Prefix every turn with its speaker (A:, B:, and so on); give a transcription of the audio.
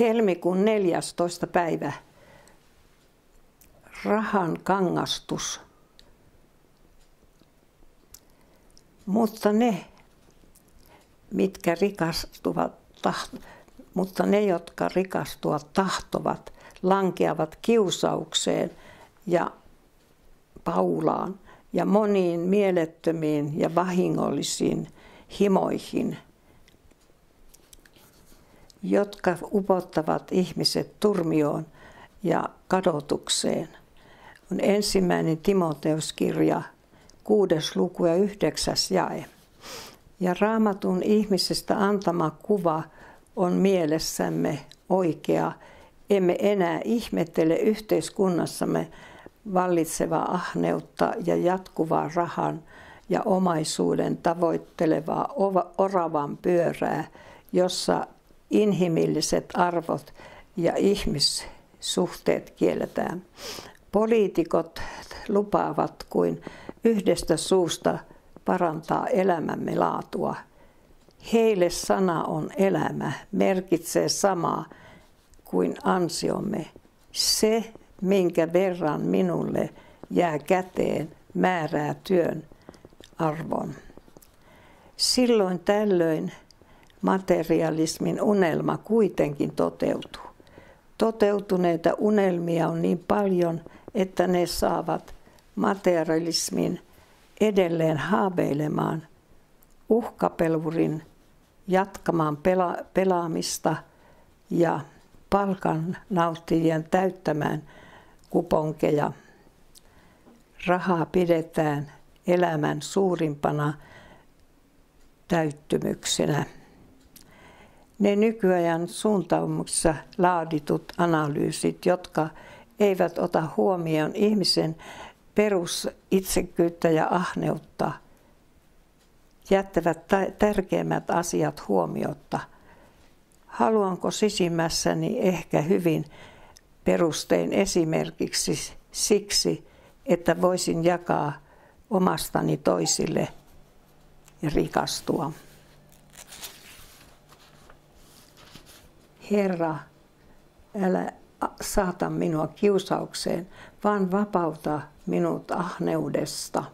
A: helmikuun 14. päivä rahan kangastus. Mutta ne, mitkä rikastuvat, taht, mutta ne, jotka rikastuvat tahtovat, lankeavat kiusaukseen ja paulaan ja moniin mielettömiin ja vahingollisiin himoihin, jotka upottavat ihmiset turmioon ja kadotukseen. On ensimmäinen Timoteuskirja, kuudes luku ja yhdeksäs jae. Ja raamatun ihmisestä antama kuva on mielessämme oikea. Emme enää ihmettele yhteiskunnassamme vallitsevaa ahneutta ja jatkuvaa rahan ja omaisuuden tavoittelevaa oravan pyörää, jossa inhimilliset arvot ja ihmissuhteet kielletään. Poliitikot lupaavat kuin yhdestä suusta parantaa elämämme laatua. Heille sana on elämä, merkitsee samaa kuin ansiomme. Se, minkä verran minulle jää käteen, määrää työn arvon. Silloin tällöin materialismin unelma kuitenkin toteutuu. Toteutuneita unelmia on niin paljon, että ne saavat materialismin edelleen haaveilemaan uhkapelvurin jatkamaan pela- pelaamista ja palkan nauttijien täyttämään kuponkeja. Rahaa pidetään elämän suurimpana täyttymyksenä. Ne nykyajan suuntaumuksissa laaditut analyysit, jotka eivät ota huomioon ihmisen perusitsekyyttä ja ahneutta, jättävät tärkeimmät asiat huomiotta. Haluanko sisimmässäni ehkä hyvin perustein esimerkiksi siksi, että voisin jakaa omastani toisille ja rikastua. Herra, älä saata minua kiusaukseen, vaan vapauta minut ahneudesta.